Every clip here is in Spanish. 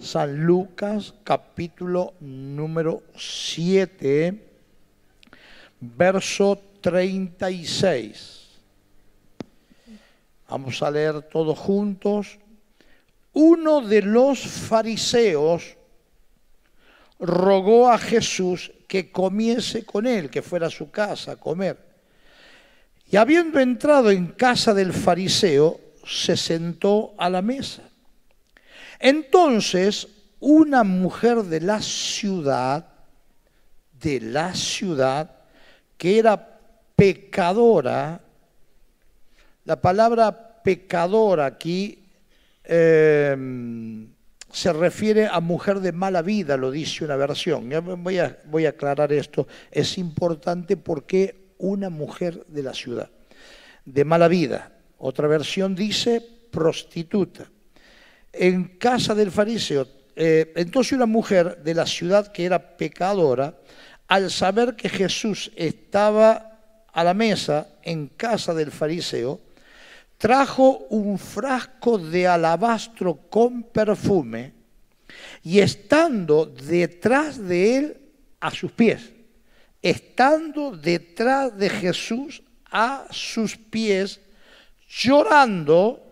San Lucas capítulo número 7, verso 36. Vamos a leer todos juntos. Uno de los fariseos rogó a Jesús que comiese con él, que fuera a su casa a comer. Y habiendo entrado en casa del fariseo, se sentó a la mesa. Entonces, una mujer de la ciudad, de la ciudad, que era pecadora, la palabra pecadora aquí em, se refiere a mujer de mala vida, lo dice una versión. Voy a, voy a aclarar esto. Es importante porque una mujer de la ciudad, de mala vida. Otra versión dice prostituta en casa del fariseo. Eh, entonces una mujer de la ciudad que era pecadora, al saber que Jesús estaba a la mesa en casa del fariseo, trajo un frasco de alabastro con perfume y estando detrás de él a sus pies, estando detrás de Jesús a sus pies, llorando,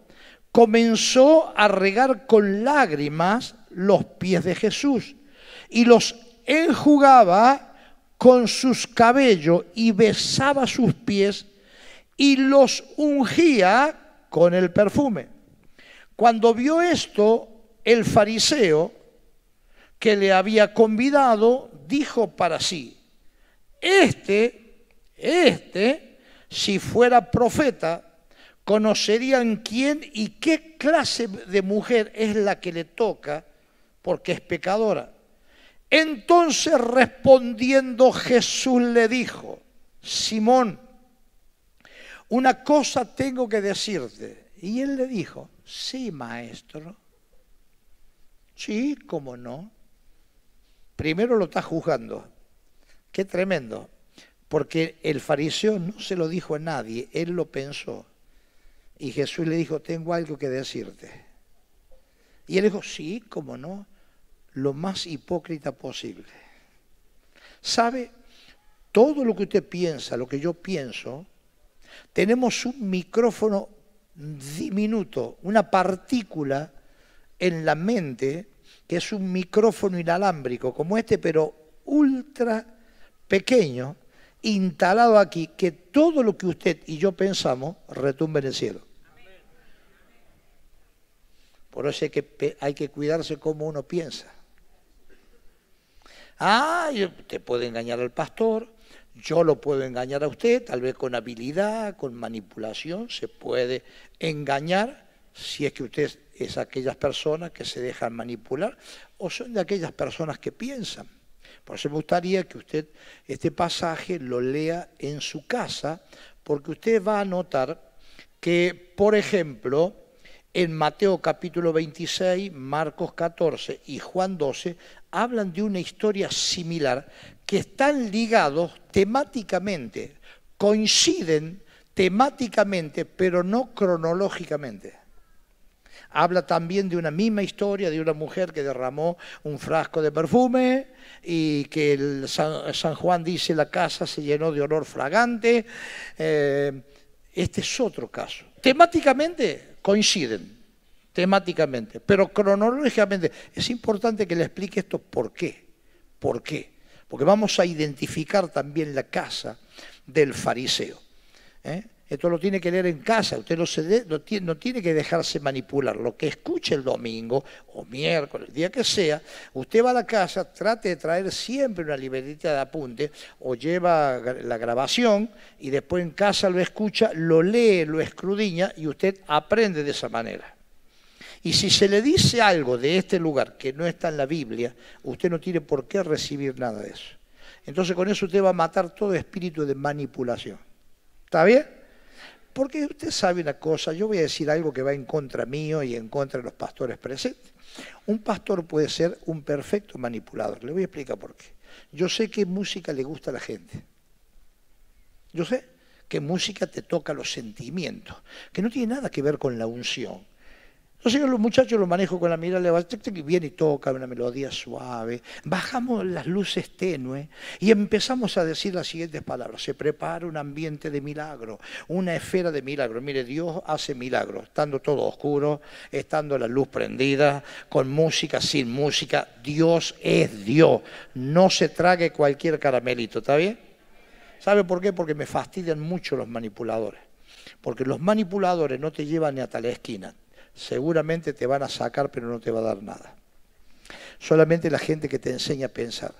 comenzó a regar con lágrimas los pies de Jesús y los enjugaba con sus cabellos y besaba sus pies y los ungía con el perfume. Cuando vio esto, el fariseo que le había convidado dijo para sí, este, este, si fuera profeta, conocerían quién y qué clase de mujer es la que le toca, porque es pecadora. Entonces respondiendo Jesús le dijo, Simón, una cosa tengo que decirte. Y él le dijo, sí, maestro. Sí, cómo no. Primero lo está juzgando. Qué tremendo. Porque el fariseo no se lo dijo a nadie, él lo pensó. Y Jesús le dijo, tengo algo que decirte. Y él dijo, sí, cómo no, lo más hipócrita posible. ¿Sabe? Todo lo que usted piensa, lo que yo pienso, tenemos un micrófono diminuto, una partícula en la mente que es un micrófono inalámbrico como este, pero ultra pequeño, instalado aquí, que todo lo que usted y yo pensamos retumbe en el cielo. Por eso hay que, hay que cuidarse como uno piensa. Ah, te puede engañar al pastor, yo lo puedo engañar a usted, tal vez con habilidad, con manipulación, se puede engañar si es que usted es aquellas personas que se dejan manipular o son de aquellas personas que piensan. Por eso me gustaría que usted este pasaje lo lea en su casa, porque usted va a notar que, por ejemplo, en Mateo capítulo 26, Marcos 14 y Juan 12 hablan de una historia similar que están ligados temáticamente, coinciden temáticamente, pero no cronológicamente. Habla también de una misma historia de una mujer que derramó un frasco de perfume y que San, Juan dice la casa se llenó de olor fragante. Eh, este es otro caso. Temáticamente coinciden temáticamente, pero cronológicamente es importante que le explique esto por qué. ¿Por qué? Porque vamos a identificar también la casa del fariseo. ¿eh? Esto lo tiene que leer en casa, usted no, tiene, que dejarse manipular. Lo que escuche el domingo o miércoles, el día que sea, usted va a la casa, trate de traer siempre una libretita de apunte o lleva la grabación y después en casa lo escucha, lo lee, lo escrudiña y usted aprende de esa manera. Y si se le dice algo de este lugar que no está en la Biblia, usted no tiene por qué recibir nada de eso. Entonces con eso usted va a matar todo espíritu de manipulación. ¿Está bien? Porque usted sabe una cosa, yo voy a decir algo que va en contra mío y en contra de los pastores presentes. Un pastor puede ser un perfecto manipulador. Le voy a explicar por qué. Yo sé qué música le gusta a la gente. Yo sé que música te toca los sentimientos, que no tiene nada que ver con la unción. Entonces yo los muchachos los manejo con la mirada, y viene y toca una melodía suave, bajamos las luces tenues y empezamos a decir las siguientes palabras. Se prepara un ambiente de milagro, una esfera de milagro. Mire, Dios hace milagros, estando todo oscuro, estando la luz prendida, con música, sin música. Dios es Dios. No se trague cualquier caramelito, ¿está bien? ¿Sabe por qué? Porque me fastidian mucho los manipuladores. Porque los manipuladores no te llevan ni a tal esquina seguramente te van a sacar, pero no te va a dar nada. Solamente la gente que te enseña a pensar,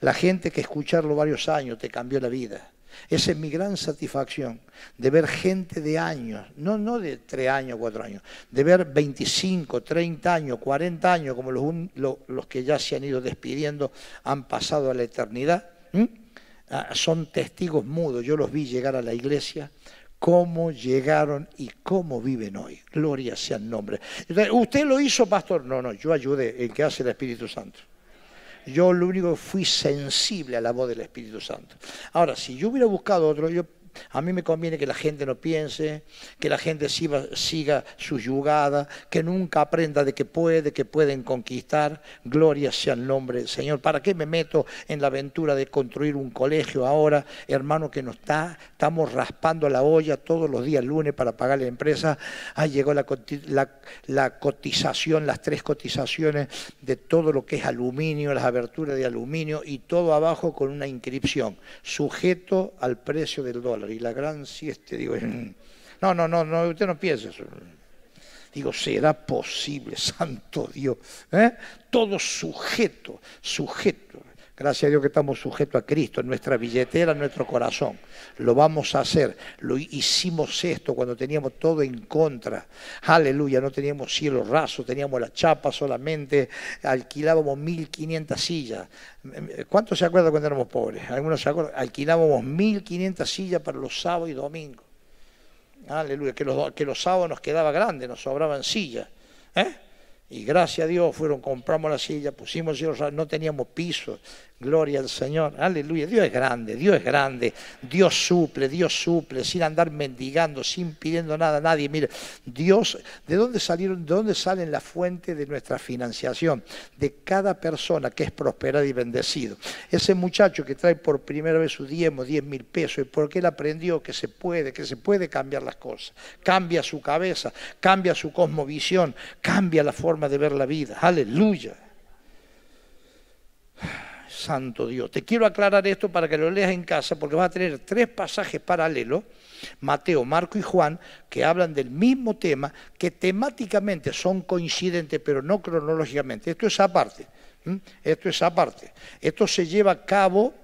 la gente que escucharlo varios años te cambió la vida. Esa es mi gran satisfacción, de ver gente de años, no, no de tres años, cuatro años, de ver 25, 30 años, 40 años, como los, los que ya se han ido despidiendo, han pasado a la eternidad. Ah, son testigos mudos, yo los vi llegar a la iglesia cómo llegaron y cómo viven hoy. Gloria sea el nombre. ¿Usted lo hizo, pastor? No, no, yo ayudé en que hace el Espíritu Santo. Yo lo único que fui sensible a la voz del Espíritu Santo. Ahora, si yo hubiera buscado otro, yo a mí me conviene que la gente no piense, que la gente siga, su yugada, que nunca aprenda de que puede, que pueden conquistar. Gloria sea el nombre del Señor. ¿Para qué me meto en la aventura de construir un colegio ahora, hermano, que no está? Estamos raspando la olla todos los días lunes para pagar la empresa. Ahí llegó la cotización, las tres cotizaciones de todo lo que es aluminio, las aberturas de aluminio y todo abajo con una inscripción, sujeto al precio del dólar y la gran sieste, digo, no, no, no, no, usted no piensa eso. Digo, ¿será posible, santo Dios? ¿Eh? Todo sujeto, sujeto. Gracias a Dios que estamos sujetos a Cristo, en nuestra billetera, en nuestro corazón. Lo vamos a hacer. Lo hicimos esto cuando teníamos todo en contra. Aleluya, no teníamos cielo raso, teníamos la chapa solamente, alquilábamos 1500 sillas. ¿Cuántos se acuerdan cuando éramos pobres? Algunos se acuerdan. Alquilábamos 1500 sillas para los sábados y domingos. Aleluya, que los, que los sábados nos quedaba grande, nos sobraban sillas. ¿Eh? Y gracias a Dios fueron, compramos la silla, pusimos, no teníamos piso, Gloria al Señor, aleluya. Dios es grande, Dios es grande. Dios suple, Dios suple, sin andar mendigando, sin pidiendo nada a nadie. Mire, Dios, ¿de dónde salieron, de dónde salen la fuente de nuestra financiación? De cada persona que es prosperada y bendecido. Ese muchacho que trae por primera vez su diezmo, 10 mil pesos, y porque él aprendió que se puede, que se puede cambiar las cosas. Cambia su cabeza, cambia su cosmovisión, cambia la forma de ver la vida. Aleluya. Santo Dios. Te quiero aclarar esto para que lo leas en casa, porque vas a tener tres pasajes paralelos, Mateo, Marco y Juan, que hablan del mismo tema, que temáticamente son coincidentes, pero no cronológicamente. Esto es aparte. Esto es aparte. Esto se lleva a cabo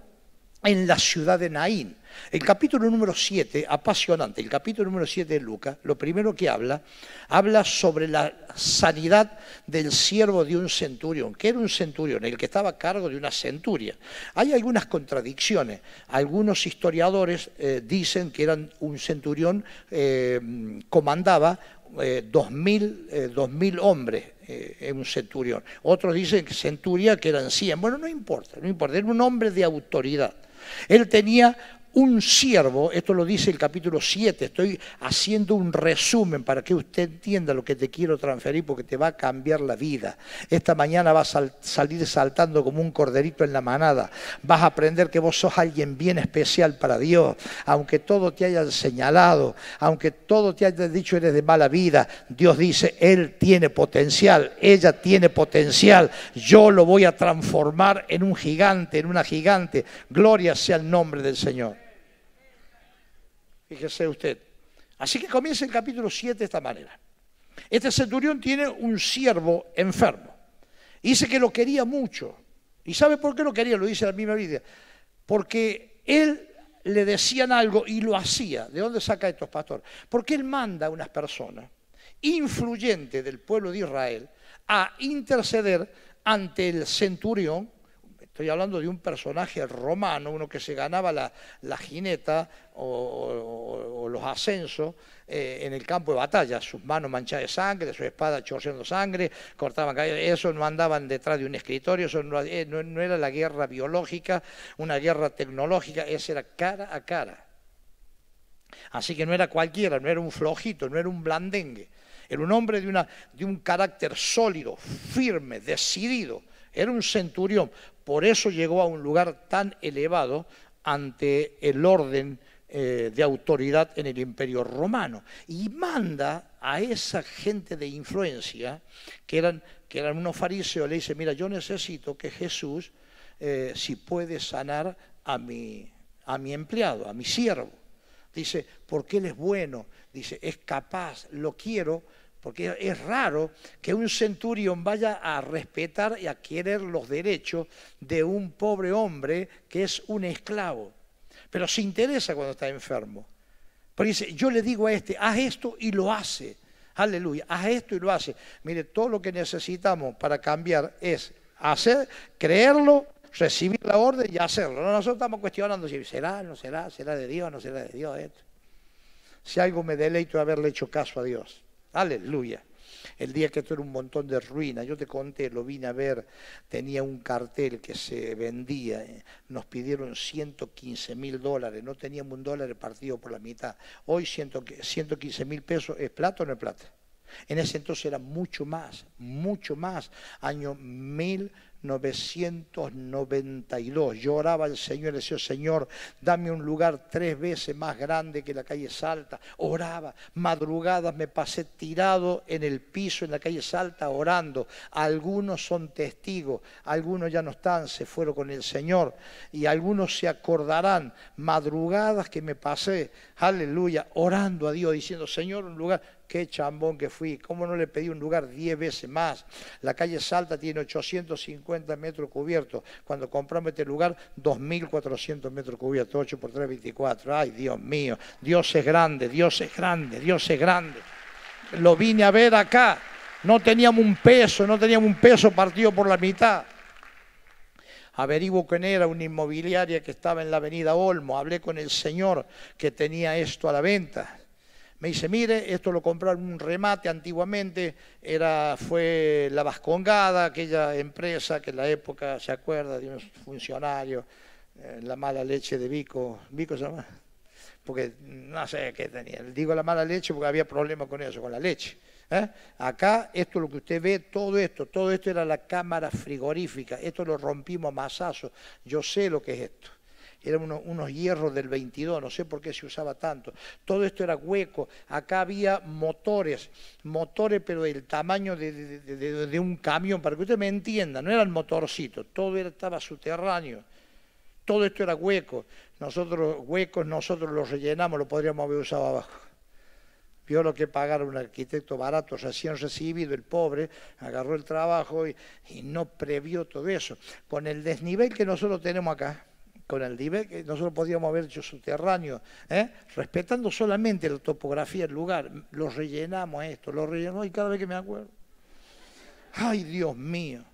en la ciudad de Naín. El capítulo número 7, apasionante, el capítulo número 7 de Lucas, lo primero que habla, habla sobre la sanidad del siervo de un centurión. que era un centurión? El que estaba a cargo de una centuria. Hay algunas contradicciones. Algunos historiadores eh, dicen que eran un centurión, eh, comandaba eh, dos, mil, dos, mil, hombres en un centurión. Otros dicen que centuria que eran 100. Bueno, no importa, no importa. Era un hombre de autoridad. Él tenía un siervo, esto lo dice el capítulo 7, estoy haciendo un resumen para que usted entienda lo que te quiero transferir porque te va a cambiar la vida. Esta mañana vas a salir saltando como un corderito en la manada, vas a aprender que vos sos alguien bien especial para Dios, aunque todo te haya señalado, aunque todo te haya dicho eres de mala vida, Dios dice, Él tiene potencial, ella tiene potencial, yo lo voy a transformar en un gigante, en una gigante, gloria sea el nombre del Señor. Fíjese usted. Así que comienza el capítulo 7 de esta manera. Este centurión tiene un siervo enfermo. Dice que lo quería mucho. ¿Y sabe por qué lo quería? Lo dice la misma Biblia. Porque él le decían algo y lo hacía. ¿De dónde saca estos pastores? Porque él manda a unas personas influyentes del pueblo de Israel a interceder ante el centurión Estoy hablando de un personaje romano, uno que se ganaba la, jineta o, los ascensos eh, en el campo de batalla, sus manos manchadas de sangre, su espada chorreando sangre, cortaban eso no andaban detrás de un escritorio, eso eh, no, no era la guerra biológica, una guerra tecnológica, esa era cara a cara. Así que no era cualquiera, no era un flojito, no era un blandengue Era un hombre de, una, de un carácter sólido, firme, decidido. Era un centurión. Por eso llegó a un lugar tan elevado ante el orden eh, de autoridad en el imperio romano. Y manda a esa gente de influencia, que eran, unos fariseos, le dice, mira, yo necesito que Jesús, eh, si puede sanar a mi, a mi empleado, a mi siervo. Dice, porque él es bueno, dice, es capaz, lo quiero, porque es raro que un centurión vaya a respetar y a querer los derechos de un pobre hombre que es un esclavo pero se interesa cuando está enfermo. Porque dice, yo le digo a este, haz esto y lo hace. Aleluya, haz esto y lo hace. Mire, todo lo que necesitamos para cambiar es hacer, creerlo, recibir la orden y hacerlo. nosotros estamos cuestionando si será, no será, será de Dios, no será de Dios esto. Si algo me deleito de haberle hecho caso a Dios. Aleluya el día que esto era un montón de ruinas. Yo te conté, lo vine a ver, tenía un cartel que se vendía, eh, nos pidieron 115 mil dólares, no teníamos un dólar partido por la mitad. Hoy 115 mil pesos, ¿es plata o no es plata? En ese entonces era mucho más, mucho más, año 1000. 992. Yo oraba al Señor le decía, Señor, dame un lugar tres veces más grande que la calle Salta. Oraba, madrugadas me pasé tirado en el piso en la calle Salta orando. Algunos son testigos, algunos ya no están, se fueron con el Señor. Y algunos se acordarán, madrugadas que me pasé, aleluya, orando a Dios, diciendo, Señor, un lugar qué chambón que fui, cómo no le pedí un lugar diez veces más. La calle Salta tiene 850 metros cubiertos, cuando compramos este lugar, 2.400 metros cubiertos, 8 por 3, 24. Ay, Dios mío, Dios es grande, Dios es grande, Dios es grande. Lo vine a ver acá, no teníamos un peso, no teníamos un peso partido por la mitad averiguo quién era una inmobiliaria que estaba en la avenida Olmo, hablé con el señor que tenía esto a la venta. Me dice, mire, esto lo compraron un remate antiguamente, era, fue la Vascongada, aquella empresa que en la época se acuerda de unos funcionarios, eh, la mala leche de Vico, ¿Vico se llama? Porque no sé qué tenía, digo la mala leche porque había problemas con eso, con la leche. ¿eh? Acá, esto lo que usted ve, todo esto, todo esto era la cámara frigorífica, esto lo rompimos a masazo, yo sé lo que es esto eran unos, hierros del 22, no sé por qué se usaba tanto. Todo esto era hueco, acá había motores, motores pero del tamaño de, un camión, para que usted me entienda, no eran motorcitos, todo estaba subterráneo. Todo esto era hueco. Nosotros, huecos, nosotros los rellenamos, lo podríamos haber usado abajo vio lo que pagaron un arquitecto barato recién recibido, el pobre, agarró el trabajo y, no previó todo eso. Con el desnivel que nosotros tenemos acá, con el nivel que nosotros podíamos haber hecho subterráneo, ¿eh? respetando solamente la topografía del lugar, lo rellenamos esto, lo rellenamos y cada vez que me acuerdo, ay Dios mío,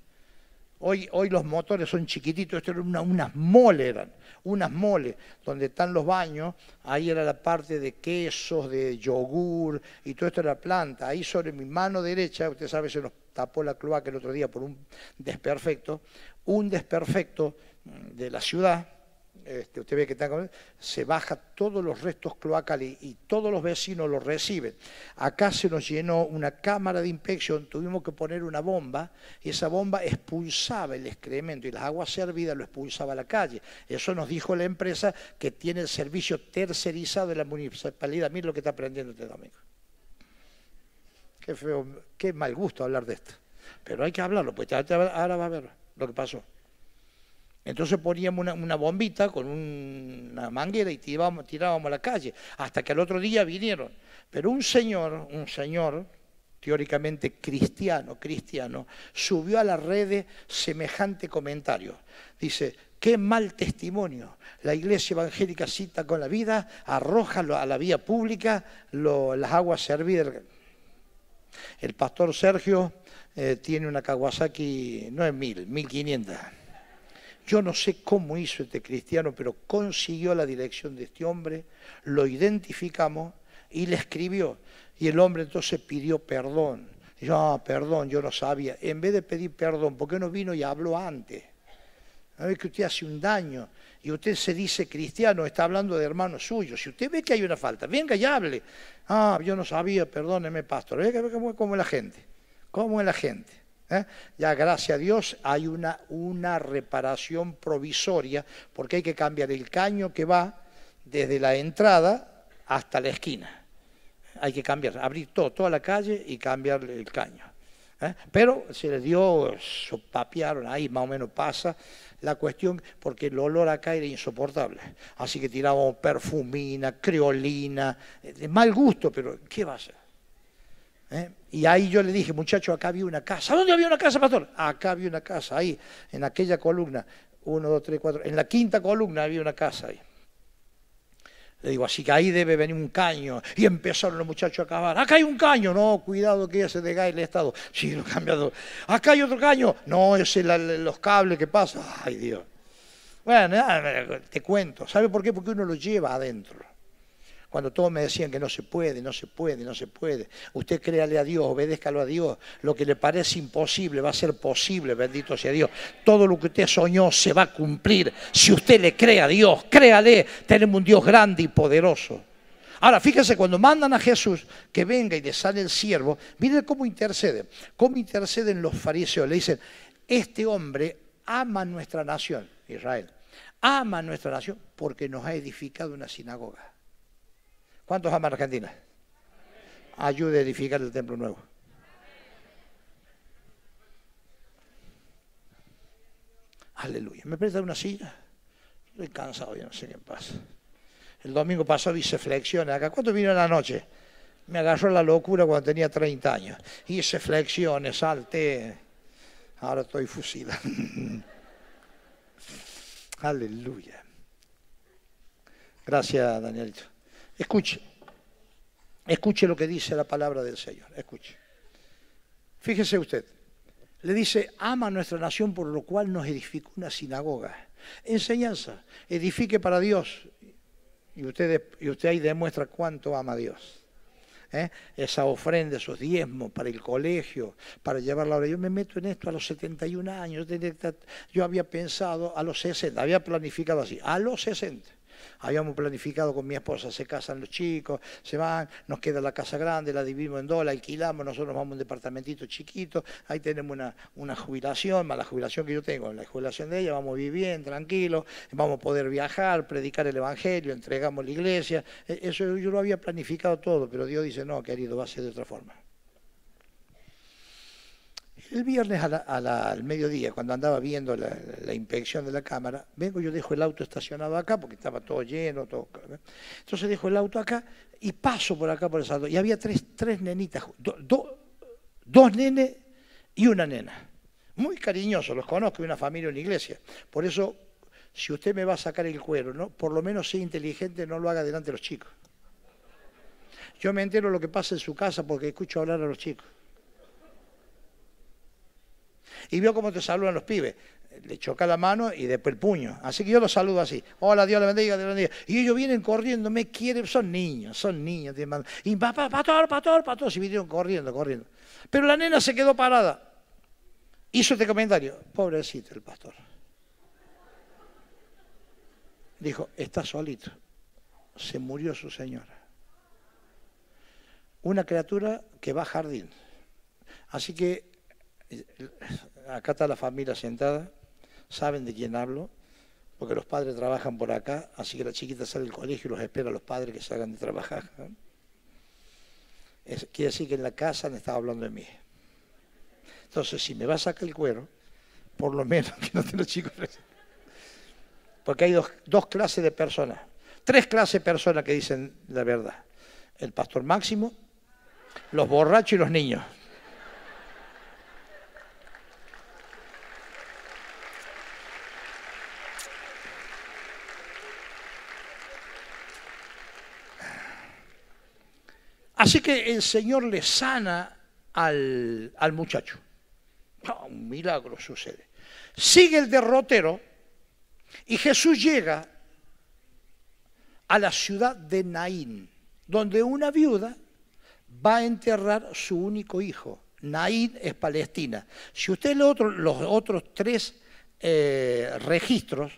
hoy, hoy los motores son chiquititos, esto eran unas moles, eran unas moles, donde están los baños, ahí era la parte de quesos, de yogur y todo esto era planta, ahí sobre mi mano derecha, usted sabe, se nos tapó la cloaca el otro día por un desperfecto, un desperfecto de la ciudad, este, usted ve que está, se baja todos los restos cloacales y, todos los vecinos los reciben. Acá se nos llenó una cámara de inspección, tuvimos que poner una bomba y esa bomba expulsaba el excremento y las aguas servidas lo expulsaba a la calle. Eso nos dijo la empresa que tiene el servicio tercerizado de la municipalidad. Mire lo que está aprendiendo este domingo. Qué feo, qué mal gusto hablar de esto. Pero hay que hablarlo, pues ahora va a ver lo que pasó. Entonces poníamos una, bombita con una manguera y tirábamos, tirábamos a la calle, hasta que al otro día vinieron. Pero un señor, un señor, teóricamente cristiano, cristiano, subió a las redes semejante comentario. Dice, qué mal testimonio. La iglesia evangélica cita con la vida, arroja a la vía pública las aguas servidas. El pastor Sergio eh, tiene una Kawasaki, no es mil, mil quinientas yo no sé cómo hizo este cristiano, pero consiguió la dirección de este hombre, lo identificamos y le escribió. Y el hombre entonces pidió perdón. Dijo, ah, perdón, yo no sabía. En vez de pedir perdón, ¿por qué no vino y habló antes? a ver que usted hace un daño y usted se dice cristiano, está hablando de hermanos suyos. Si usted ve que hay una falta, venga y hable. Ah, yo no sabía, perdóneme, pastor. Venga, cómo es la gente. ¿Cómo es la gente? ¿Eh? Ya gracias a Dios hay una, una reparación provisoria porque hay que cambiar el caño que va desde la entrada hasta la esquina. Hay que cambiar, abrir toda la calle y cambiar el caño. ¿eh? Pero se le dio, sopapearon ahí, más o menos pasa la cuestión, porque el olor acá era insoportable. Así que tirábamos perfumina, creolina, de mal gusto, pero ¿qué va a ser? ¿Eh? Y ahí yo le dije, muchacho, acá había una casa. ¿Dónde había una casa, pastor? Acá había una casa, ahí, en aquella columna. Uno, dos, tres, cuatro. En la quinta columna había una casa ahí. Le digo, así que ahí debe venir un caño. Y empezaron los muchachos a cavar. Acá hay un caño. No, cuidado que ya se desgae el estado. Sí, lo cambiado. Acá hay otro caño. No, es los cables que pasan. Ay, Dios. Bueno, te cuento. ¿Sabe por qué? Porque uno lo lleva adentro. Cuando todos me decían que no se puede, no se puede, no se puede. Usted créale a Dios, obedézcalo a Dios. Lo que le parece imposible va a ser posible, bendito sea Dios. Todo lo que usted soñó se va a cumplir. Si usted le cree a Dios, créale, tenemos un Dios grande y poderoso. Ahora, fíjese, cuando mandan a Jesús que venga y le sale el siervo, miren cómo interceden. Cómo interceden los fariseos. Le dicen, este hombre ama nuestra nación, Israel. Ama nuestra nación porque nos ha edificado una sinagoga. ¿Cuántos aman Argentina? Ayude a edificar el templo nuevo. Aleluya. ¿Me presta una silla? Estoy cansado, ya no sé qué pasa. El domingo pasado hice flexiones acá. ¿Cuánto vino en la noche? Me agarró la locura cuando tenía 30 años. Hice flexiones, salté. Ahora estoy fusilado. Aleluya. Gracias, Danielito. Escuche, escuche lo que dice la palabra del Señor, escuche. Fíjese usted, le dice, ama nuestra nación por lo cual nos edificó una sinagoga. Enseñanza, edifique para Dios. Y usted, y usted ahí demuestra cuánto ama a Dios. ¿eh? Esa ofrenda, esos diezmos para el colegio, para llevar la hora. Yo me meto en esto a los 71 años. Yo había pensado a los 60, había planificado así, a los 60 Habíamos planificado con mi esposa, se casan los chicos, se van, nos queda la casa grande, la dividimos en dos, la alquilamos, nosotros vamos a un departamentito chiquito, ahí tenemos una, una jubilación, más la jubilación que yo tengo, la jubilación de ella, vamos a vivir bien, tranquilos, vamos a poder viajar, predicar el Evangelio, entregamos la iglesia. E, eso yo lo había planificado todo, pero Dios dice, no, querido, va a ser de otra forma. El viernes al mediodía, cuando andaba viendo la, inspección de la cámara, vengo, yo dejo el auto estacionado acá porque estaba todo lleno, todo. Entonces dejo el auto acá y paso por acá por el salto. Y había tres, tres nenitas, dos nenes y una nena. Muy cariñosos, los conozco, una familia, una iglesia. Por eso, si usted me va a sacar el cuero, ¿no? por lo menos sea inteligente, no lo haga delante de los chicos. Yo me entero lo que pasa en su casa porque escucho hablar a los chicos. Y vio cómo te saludan los pibes. Le choca la mano y después el puño. Así que yo los saludo así. Hola, Dios le bendiga, Dios le bendiga. Y ellos vienen corriendo, me quieren, son niños, son niños. Y papá, pastor, pastor, pastor, y vinieron corriendo, corriendo. Pero la nena se quedó parada. Hizo este comentario. Pobrecito el pastor. Dijo, está solito. Se murió su señora. Una criatura que va a jardín. Así que acá está la familia sentada, saben de quién hablo, porque los padres trabajan por acá, así que la chiquita sale del colegio y los espera a los padres que salgan de trabajar. quiere decir que en la casa han estado hablando de mí. Entonces, si me va a sacar el cuero, por lo menos que no los chicos. Porque hay dos, dos clases de personas, tres clases de personas que dicen la verdad. El pastor máximo, los borrachos y los niños. Así que el Señor le sana al, muchacho. Ah, un milagro sucede. Sigue el derrotero y Jesús llega a la ciudad de Naín, donde una viuda va a enterrar su único hijo. Naín es Palestina. Si usted lee los otros tres eh, registros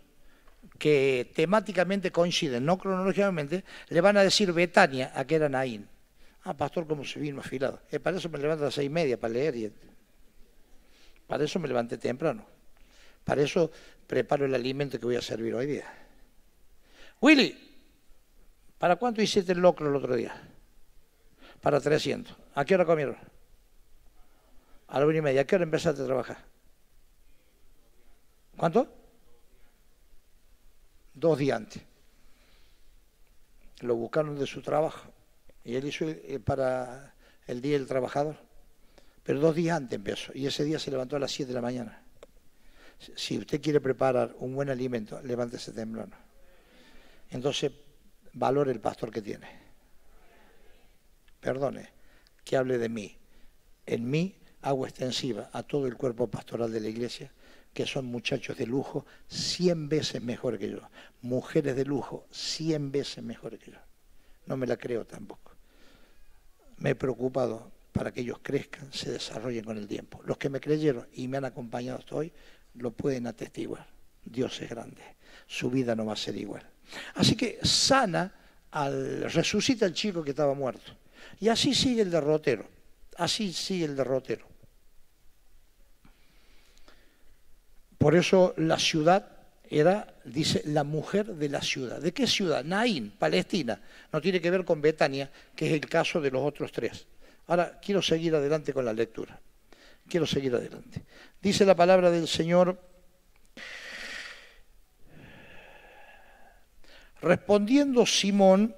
que temáticamente coinciden, no cronológicamente, le van a decir Betania a que era Naín. Ah, pastor, ¿cómo se vino afilado? Eh, para eso me levanto a las seis y media para leer. Y... Para eso me levanté temprano. Para eso preparo el alimento que voy a servir hoy día. Willy, ¿para cuánto hiciste el locro el otro día? Para 300. ¿A qué hora comieron? A la una y media. ¿A qué hora empezaste a trabajar? ¿Cuánto? Dos días antes. Lo buscaron de su trabajo. Y él hizo eh, para el Día del Trabajador. Pero dos días antes empezó. Y ese día se levantó a las 7 de la mañana. Si usted quiere preparar un buen alimento, levántese temprano. Entonces, valore el pastor que tiene. Perdone, que hable de mí. En mí hago extensiva a todo el cuerpo pastoral de la iglesia, que son muchachos de lujo, cien veces mejor que yo. Mujeres de lujo, cien veces mejor que yo. No me la creo tampoco. Me he preocupado para que ellos crezcan, se desarrollen con el tiempo. Los que me creyeron y me han acompañado hasta hoy lo pueden atestiguar. Dios es grande. Su vida no va a ser igual. Así que sana al resucita el chico que estaba muerto. Y así sigue el derrotero. Así sigue el derrotero. Por eso la ciudad era, dice, la mujer de la ciudad. ¿De qué ciudad? Naín, Palestina. No tiene que ver con Betania, que es el caso de los otros tres. Ahora quiero seguir adelante con la lectura. Quiero seguir adelante. Dice la palabra del Señor. Respondiendo Simón,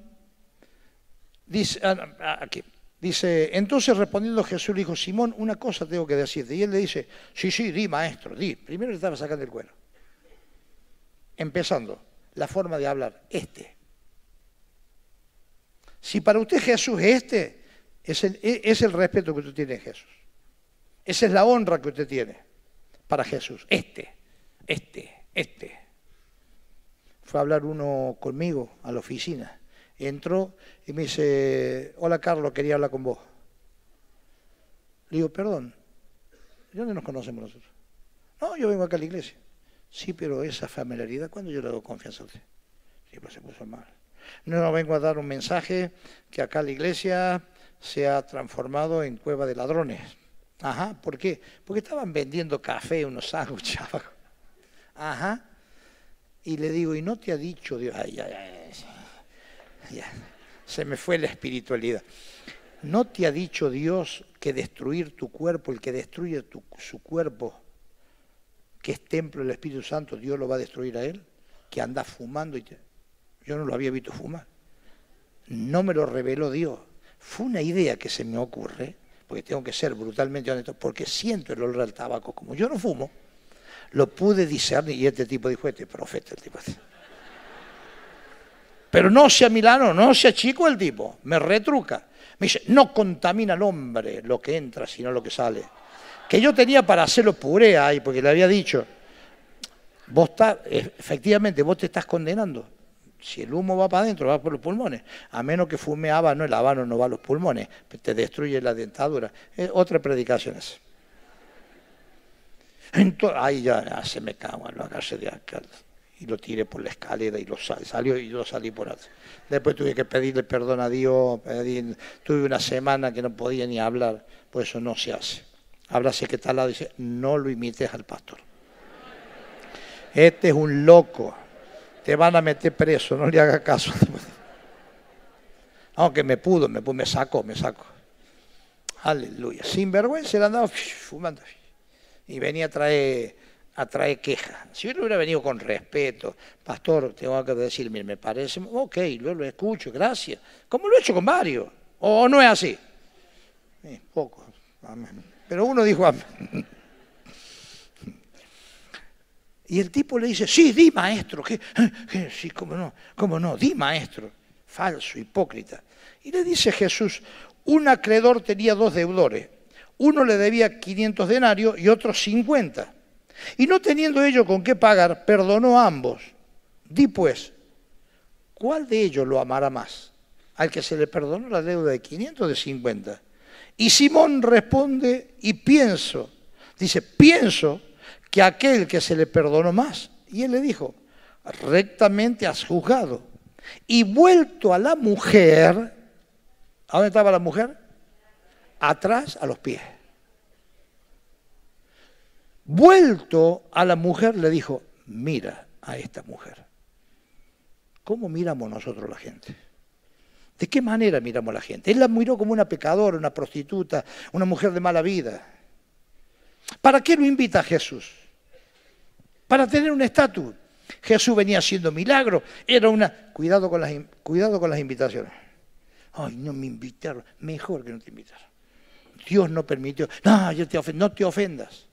dice, ah, ah, aquí, dice, entonces respondiendo Jesús le dijo, Simón, una cosa tengo que decirte. Y él le dice, sí, sí, di maestro, di. Primero le estaba sacando el cuero. Empezando, la forma de hablar, este. Si para usted Jesús es este, es el, es el respeto que usted tiene a Jesús. Esa es la honra que usted tiene para Jesús. Este, este, este. Fue a hablar uno conmigo a la oficina. Entró y me dice, hola Carlos, quería hablar con vos. Le digo, perdón, ¿de dónde nos conocemos nosotros? No, yo vengo acá a la iglesia. Sí, pero esa familiaridad, ¿cuándo yo le doy confianza a usted? Sí, pues se puso mal. No, vengo a dar un mensaje que acá la iglesia se ha transformado en cueva de ladrones. Ajá, ¿por qué? Porque estaban vendiendo café unos sándwiches Ajá. Y le digo, ¿y no te ha dicho Dios? Ay, ay, ay, Se me fue la espiritualidad. ¿No te ha dicho Dios que destruir tu cuerpo, el que destruye su cuerpo, que es templo del Espíritu Santo, Dios lo va a destruir a él? Que anda fumando y yo no lo había visto fumar. No me lo reveló Dios. Fue una idea que se me ocurre porque tengo que ser brutalmente honesto, porque siento el olor al tabaco, como yo no fumo, lo pude discernir y este tipo dijo, este profeta, el tipo. Este". Pero no sea Milano, no sea chico el tipo, me retruca. Me dice, no contamina al hombre lo que entra, sino lo que sale. Que yo tenía para hacerlo puré ahí, porque le había dicho, vos está, efectivamente, vos te estás condenando. Si el humo va para adentro, va por los pulmones. A menos que fume habano, el habano no va a los pulmones, te destruye la dentadura. Es otra predicación esa. Entonces, ahí ya, se me cago, lo agarré de acá y lo tiré por la escalera y lo salió y yo salí por atrás. Después tuve que pedirle perdón a Dios, tuve una semana que no podía ni hablar, pues eso no se hace. Háblase que lado dice, no lo imites al pastor. Este es un loco te van a meter preso, no le haga caso. Aunque me pudo, me, me sacó, me sacó. Aleluya. Sin vergüenza le andaba fumando. Y venía a traer, a traer quejas. Si yo hubiera venido con respeto, pastor, tengo que decir, mire, me parece, ok, yo lo escucho, gracias. Como lo he hecho con varios. ¿O no es así? poco. Pero uno dijo amén. Y el tipo le dice, sí, di maestro. ¿Qué? Sí, cómo no, cómo no, di maestro. Falso, hipócrita. Y le dice Jesús, un acreedor tenía dos deudores. Uno le debía 500 denarios y otro 50. Y no teniendo ellos con qué pagar, perdonó a ambos. Di pues, ¿cuál de ellos lo amará más? Al que se le perdonó la deuda de 500 o de 50. Y Simón responde, y pienso, dice, pienso que aquel que se le perdonó más. Y él le dijo, rectamente has juzgado. Y vuelto a la mujer, ¿a dónde estaba la mujer? Atrás, a los pies. Vuelto a la mujer, le dijo, mira a esta mujer. ¿Cómo miramos nosotros la gente? ¿De qué manera miramos a la gente? Él la miró como una pecadora, una prostituta, una mujer de mala vida. ¿Para qué lo invita a Jesús? Para tener un estatus. Jesús venía haciendo milagros. Era una... Cuidado con, las, cuidado con las invitaciones. Ay, no me invitaron. Mejor que no te invitaron. Dios no permitió. No, yo te no te ofendas.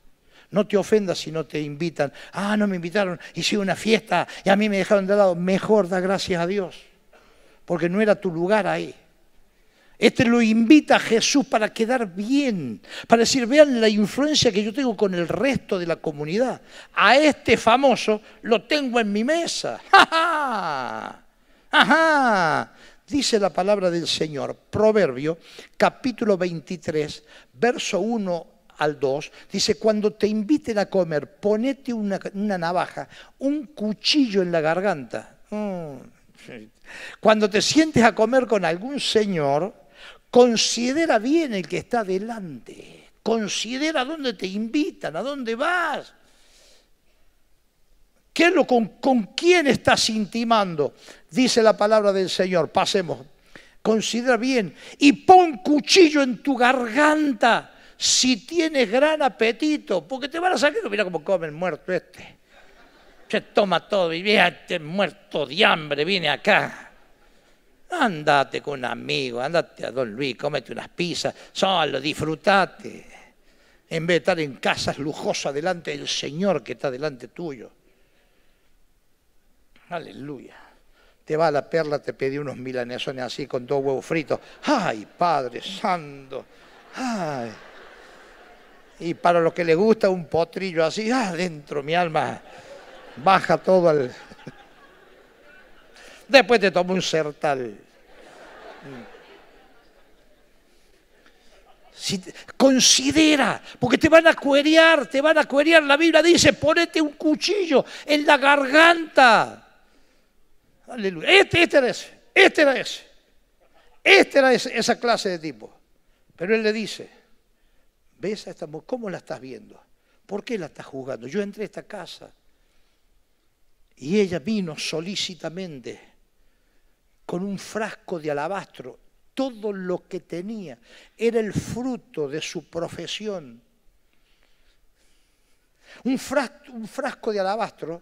No te ofendas si no te invitan. Ah, no me invitaron. Hice una fiesta y a mí me dejaron de lado. Mejor da gracias a Dios porque no era tu lugar ahí. Este lo invita a Jesús para quedar bien, para decir, vean la influencia que yo tengo con el resto de la comunidad. A este famoso lo tengo en mi mesa. ¡Ja, ja! Dice la palabra del Señor, Proverbio, capítulo 23, verso 1 al 2, dice, cuando te inviten a comer, ponete una, navaja, un cuchillo en la garganta. Mm, cuando te sientes a comer con algún señor, considera bien el que está delante. Considera dónde te invitan, a dónde vas. ¿Qué es lo con, con quién estás intimando? Dice la palabra del Señor. Pasemos. Considera bien y pon cuchillo en tu garganta si tienes gran apetito, porque te van a sacar, mira cómo come el muerto este se toma todo y te muerto de hambre, viene acá. Andate con un amigo, andate a Don Luis, cómete unas pizzas, solo disfrutate. En vez de estar en casas lujosas delante del Señor que está delante tuyo. Aleluya. Te va a la perla, te pedí unos milanesones así con dos huevos fritos. ¡Ay, Padre Santo! ¡Ay! Y para los que les gusta un potrillo así, adentro mi alma baja todo al... Después te toma un sertal. Si considera, porque te van a cuerear, te van a cuerear. La Biblia dice, ponete un cuchillo en la garganta. Aleluya. Este, este era ese, este era ese. Este era esa clase de tipo. Pero él le dice, ¿ves a esta mujer? ¿Cómo la estás viendo? ¿Por qué la estás juzgando? Yo entré a esta casa y ella vino solícitamente con un frasco de alabastro. Todo lo que tenía era el fruto de su profesión. Un frasco, un frasco de alabastro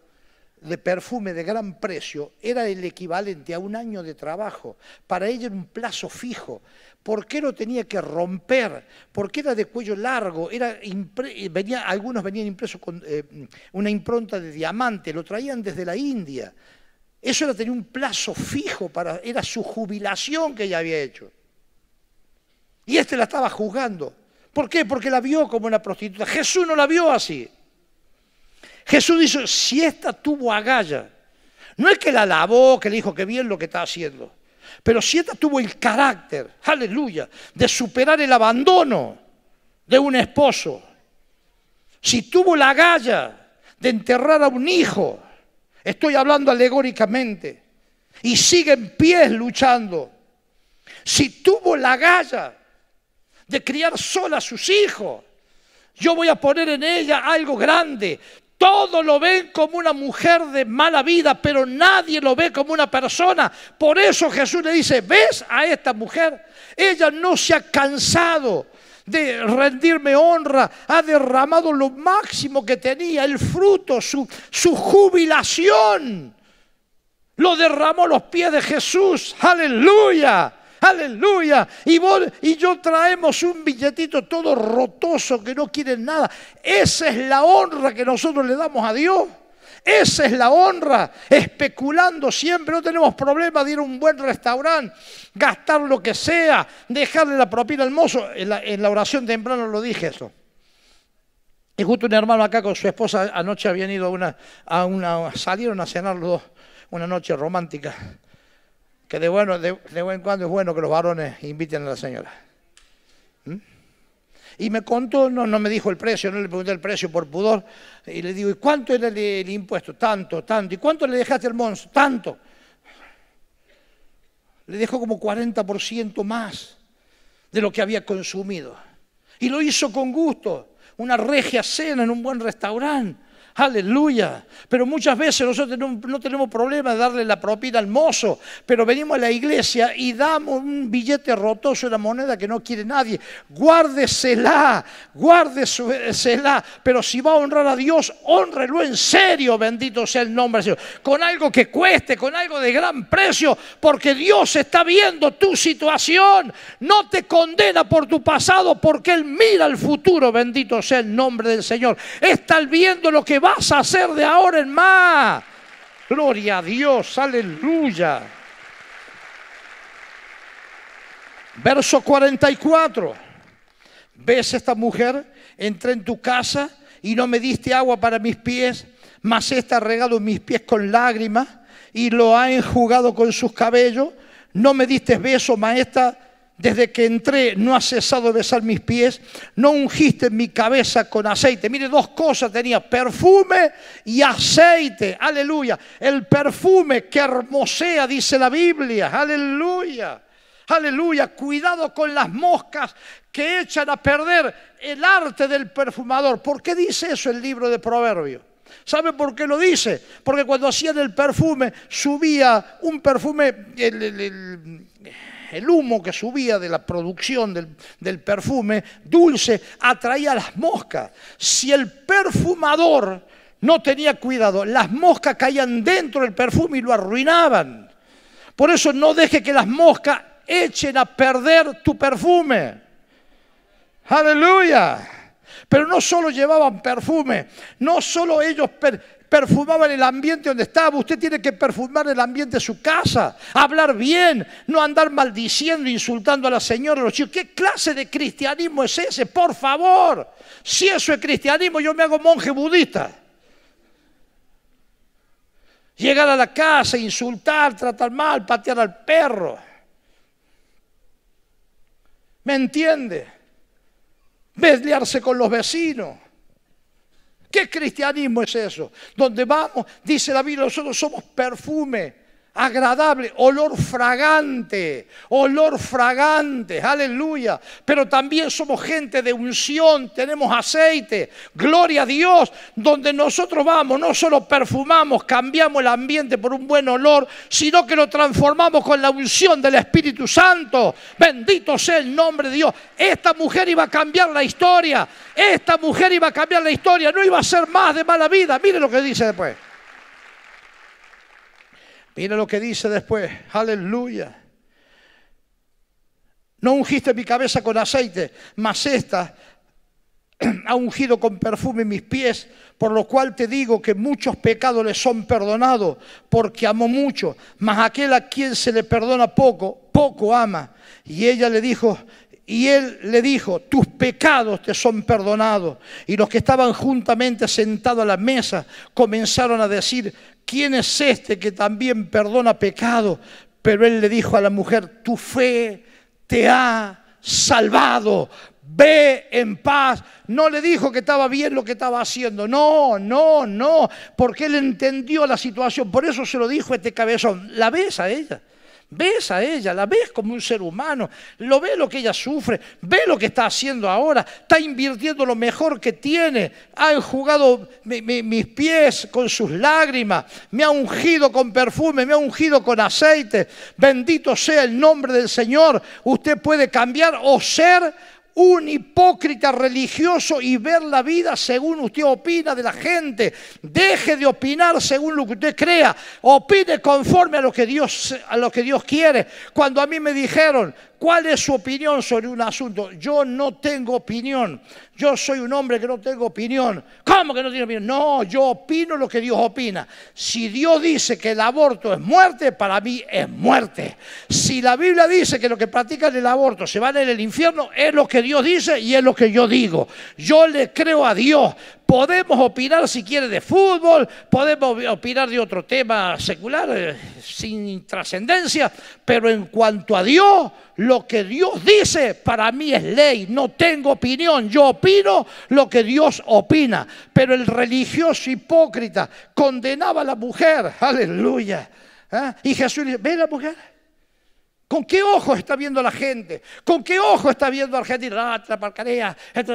de perfume de gran precio era el equivalente a un año de trabajo. Para ella era un plazo fijo. ¿Por qué no tenía que romper? Porque era de cuello largo, era venía, algunos venían impresos con eh, una impronta de diamante, lo traían desde la India. Eso era tener un plazo fijo, para, era su jubilación que ella había hecho. Y este la estaba juzgando. ¿Por qué? Porque la vio como una prostituta. Jesús no la vio así. Jesús dijo, si esta tuvo agalla, no es que la lavó, que le dijo que bien lo que está haciendo, pero si esta tuvo el carácter, aleluya, de superar el abandono de un esposo, si tuvo la agalla de enterrar a un hijo, estoy hablando alegóricamente, y sigue en pie luchando, si tuvo la agalla de criar sola a sus hijos, yo voy a poner en ella algo grande. Todo lo ven como una mujer de mala vida, pero nadie lo ve como una persona. Por eso Jesús le dice, ¿ves a esta mujer? Ella no se ha cansado de rendirme honra, ha derramado lo máximo que tenía, el fruto, su, su jubilación. Lo derramó a los pies de Jesús. Aleluya. Aleluya. Y, vos y yo traemos un billetito todo rotoso que no quiere nada. Esa es la honra que nosotros le damos a Dios. Esa es la honra, especulando siempre, no tenemos problema de ir a un buen restaurante, gastar lo que sea, dejarle la propina al mozo. En la, oración temprano lo dije eso. Y justo un hermano acá con su esposa anoche habían ido a una, a una salieron a cenar los dos, una noche romántica que de, bueno, de, de, vez en cuando es bueno que los varones inviten a la señora. ¿Mm? Y me contó, no, no me dijo el precio, no le pregunté el precio por pudor. Y le digo, ¿y cuánto era el, el impuesto? Tanto, tanto. ¿Y cuánto le dejaste al monstruo? Tanto. Le dejó como 40% más de lo que había consumido. Y lo hizo con gusto. Una regia cena en un buen restaurante. Aleluya. Pero muchas veces nosotros no tenemos problema de darle la propina al mozo, pero venimos a la iglesia y damos un billete rotoso, una moneda que no quiere nadie. Guárdesela, guárdesela. Pero si va a honrar a Dios, honrelo en serio, bendito sea el nombre del Señor. Con algo que cueste, con algo de gran precio, porque Dios está viendo tu situación. No te condena por tu pasado, porque Él mira el futuro, bendito sea el nombre del Señor. Está viendo lo que va vas a hacer de ahora en más. Gloria a Dios, aleluya. Verso 44. ¿Ves esta mujer? Entré en tu casa y no me diste agua para mis pies, mas esta ha regado mis pies con lágrimas y lo ha enjugado con sus cabellos. No me diste beso, maestra desde que entré no has cesado de besar mis pies, no ungiste mi cabeza con aceite. Mire, dos cosas tenía, perfume y aceite. Aleluya. El perfume que hermosea, dice la Biblia. Aleluya. Aleluya. Cuidado con las moscas que echan a perder el arte del perfumador. ¿Por qué dice eso el libro de Proverbios? ¿Sabe por qué lo dice? Porque cuando hacían el perfume, subía un perfume, humo que subía de la producción del, perfume dulce atraía a las moscas. Si el perfumador no tenía cuidado, las moscas caían dentro del perfume y lo arruinaban. Por eso no deje que las moscas echen a perder tu perfume. Aleluya. Pero no solo llevaban perfume, no solo ellos perfumaban el ambiente donde estaba, usted tiene que perfumar el ambiente de su casa, hablar bien, no andar maldiciendo, insultando a la señora, a los chicos. ¿Qué clase de cristianismo es ese? Por favor, si eso es cristianismo, yo me hago monje budista. Llegar a la casa, insultar, tratar mal, patear al perro. ¿Me entiende? Beslearse con los vecinos. ¿Qué cristianismo es eso? Donde vamos, dice la Biblia, nosotros somos perfume agradable, olor fragante, olor fragante, aleluya. Pero también somos gente de unción, tenemos aceite, gloria a Dios, donde nosotros vamos, no solo perfumamos, cambiamos el ambiente por un buen olor, sino que lo transformamos con la unción del Espíritu Santo. Bendito sea el nombre de Dios. Esta mujer iba a cambiar la historia, esta mujer iba a cambiar la historia, no iba a ser más de mala vida. Mire lo que dice después. Mira lo que dice después. Aleluya. No ungiste mi cabeza con aceite, mas esta ha ungido con perfume mis pies, por lo cual te digo que muchos pecados le son perdonados, porque amó mucho, mas aquel a quien se le perdona poco, poco ama. Y ella le dijo, y él le dijo, tus pecados te son perdonados. Y los que estaban juntamente sentados a la mesa comenzaron a decir, ¿quién es este que también perdona pecado? Pero él le dijo a la mujer, tu fe te ha salvado, ve en paz. No le dijo que estaba bien lo que estaba haciendo, no, no, no, porque él entendió la situación, por eso se lo dijo este cabezón, la ves a ella. Ves a ella, la ves como un ser humano, lo ve lo que ella sufre, ve lo que está haciendo ahora, está invirtiendo lo mejor que tiene, ha enjugado mis pies con sus lágrimas, me ha ungido con perfume, me ha ungido con aceite. Bendito sea el nombre del Señor. Usted puede cambiar o ser un hipócrita religioso y ver la vida según usted opina de la gente. Deje de opinar según lo que usted crea. Opine conforme a lo que Dios, a lo que Dios quiere. Cuando a mí me dijeron, ¿Cuál es su opinión sobre un asunto? Yo no tengo opinión. Yo soy un hombre que no tengo opinión. ¿Cómo que no tiene opinión? No, yo opino lo que Dios opina. Si Dios dice que el aborto es muerte, para mí es muerte. Si la Biblia dice que lo que practican el aborto se van en el infierno, es lo que Dios dice y es lo que yo digo. Yo le creo a Dios, Podemos opinar si quiere de fútbol, podemos opinar de otro tema secular eh, sin trascendencia, pero en cuanto a Dios, lo que Dios dice para mí es ley, no tengo opinión, yo opino lo que Dios opina, pero el religioso hipócrita condenaba a la mujer, aleluya. ¿eh? Y Jesús dice, ve la mujer. ¿Con qué ojo está viendo la gente? ¿Con qué ojo está viendo Argentina? Ah, esto,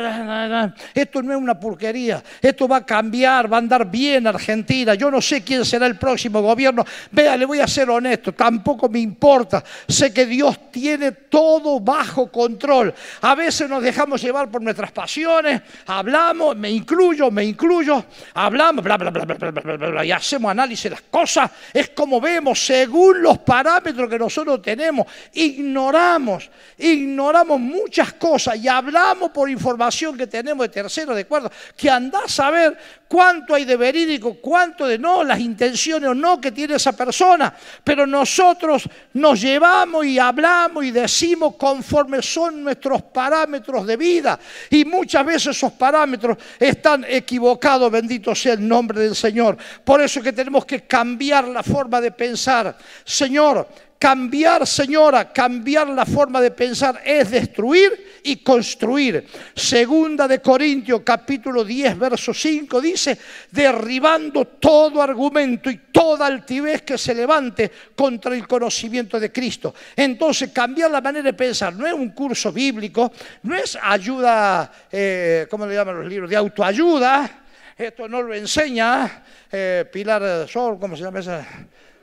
esto, no es una porquería. Esto va a cambiar, va a andar bien Argentina. Yo no sé quién será el próximo gobierno. Vea, le voy a ser honesto, tampoco me importa. Sé que Dios tiene todo bajo control. A veces nos dejamos llevar por nuestras pasiones, hablamos, me incluyo, me incluyo, hablamos, bla, bla, bla, bla, bla, bla, bla, y hacemos análisis de las cosas. Es como vemos, según los parámetros que nosotros tenemos ignoramos, ignoramos muchas cosas y hablamos por información que tenemos de tercero, de cuarto, que andás a ver cuánto hay de verídico, cuánto de no, las intenciones o no que tiene esa persona, pero nosotros nos llevamos y hablamos y decimos conforme son nuestros parámetros de vida y muchas veces esos parámetros están equivocados, bendito sea el nombre del Señor. Por eso es que tenemos que cambiar la forma de pensar. Señor, Cambiar, señora, cambiar la forma de pensar es destruir y construir. Segunda de Corintios capítulo 10, verso 5 dice, derribando todo argumento y toda altivez que se levante contra el conocimiento de Cristo. Entonces, cambiar la manera de pensar no es un curso bíblico, no es ayuda, eh, ¿cómo le llaman los libros? De autoayuda. Esto no lo enseña eh, Pilar Sol, ¿cómo se llama esa?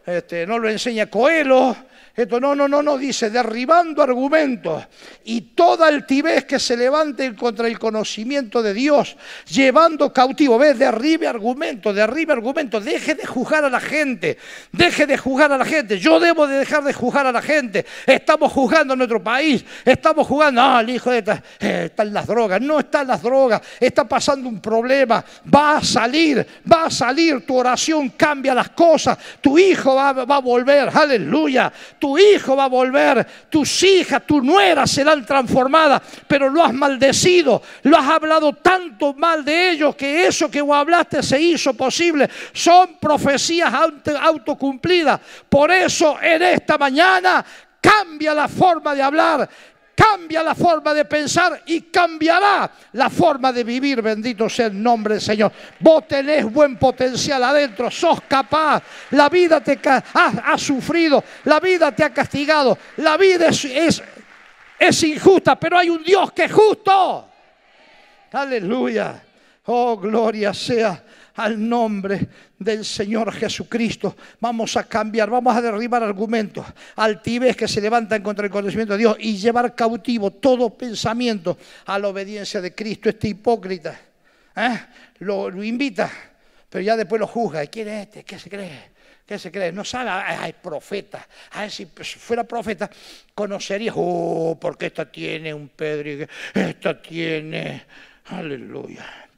Este, no lo enseña Coelho, esto no, no, no, no, dice, derribando argumentos y toda altivez que se levante contra el conocimiento de Dios, llevando cautivo, ve, derribe argumentos, derribe argumentos, deje de juzgar a la gente, deje de juzgar a la gente, yo debo de dejar de juzgar a la gente, estamos juzgando a nuestro país, estamos jugando, ah, el hijo de esta, eh, están las drogas, no están las drogas, está pasando un problema, va a salir, va a salir, tu oración cambia las cosas, tu hijo va, va a volver, aleluya, hijo va a volver, tus hijas, tu nuera serán transformadas, pero lo has maldecido, lo has hablado tanto mal de ellos que eso que hablaste se hizo posible. Son profecías autocumplidas. Por eso en esta mañana cambia la forma de hablar, cambia la forma de pensar y cambiará la forma de vivir. Bendito sea el nombre del Señor. Vos tenés buen potencial adentro, sos capaz. La vida te ha, sufrido, la vida te ha castigado, la vida es, es injusta, pero hay un Dios que es justo. Aleluya. Oh, gloria sea al nombre del Señor Jesucristo. Vamos a cambiar, vamos a derribar argumentos, altivez que se levantan contra el conocimiento de Dios y llevar cautivo todo pensamiento a la obediencia de Cristo. Este hipócrita ¿eh? lo, invita, pero ya después lo juzga. ¿Quién es este? ¿Qué se cree? ¿Qué se cree? No sabe, hay profeta. A si fuera profeta, conocería, oh, porque esta tiene un Pedro, esta tiene, aleluya.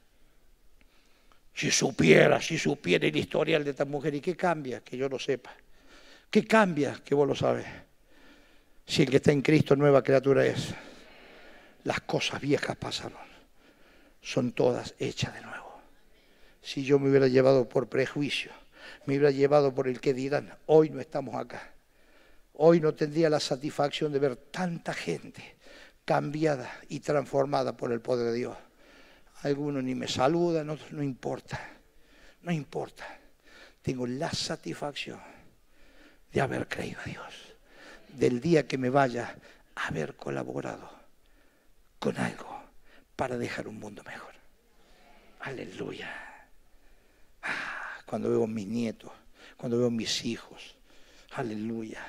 Si supiera, si supiera el historial de esta mujer, ¿y qué cambia? Que yo lo sepa. ¿Qué cambia? Que vos lo sabes. Si el que está en Cristo nueva criatura es. Las cosas viejas pasaron. Son todas hechas de nuevo. Si yo me hubiera llevado por prejuicio, me hubiera llevado por el que dirán, hoy no estamos acá. Hoy no tendría la satisfacción de ver tanta gente cambiada y transformada por el poder de Dios algunos ni me saludan, otros no importa, no importa. Tengo la satisfacción de haber creído a Dios, del día que me vaya a haber colaborado con algo para dejar un mundo mejor. Aleluya. Ah, cuando veo a mis nietos, cuando veo a mis hijos, aleluya.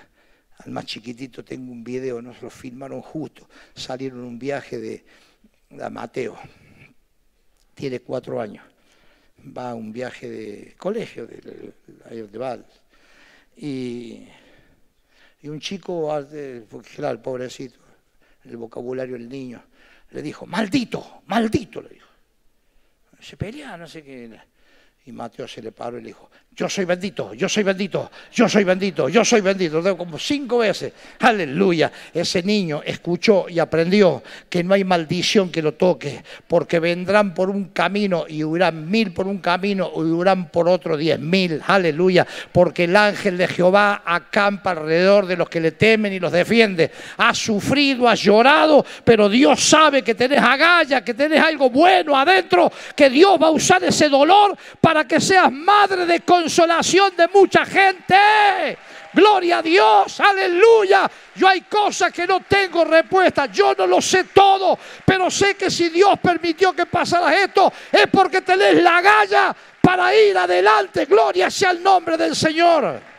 Al más chiquitito tengo un video, nos lo filmaron justo, salieron un viaje de, de Mateo, tiene cuatro años, va a un viaje de colegio, de, de, y, un chico, porque claro, el pobrecito, el vocabulario del niño, le dijo, maldito, maldito, le dijo. Se pelea, no sé qué. Y Mateo se le paró y le dijo, yo soy bendito, yo soy bendito, yo soy bendito, yo soy bendito. Lo como cinco veces. Aleluya. Ese niño escuchó y aprendió que no hay maldición que lo toque, porque vendrán por un camino y huirán mil por un camino y huirán por otro diez mil. Aleluya. Porque el ángel de Jehová acampa alrededor de los que le temen y los defiende. Has sufrido, has llorado, pero Dios sabe que tenés agallas, que tenés algo bueno adentro, que Dios va a usar ese dolor para que seas madre de consolación de mucha gente. Gloria a Dios, aleluya. Yo hay cosas que no tengo respuesta, yo no lo sé todo, pero sé que si Dios permitió que pasara esto es porque tenés la galla para ir adelante. Gloria sea el nombre del Señor.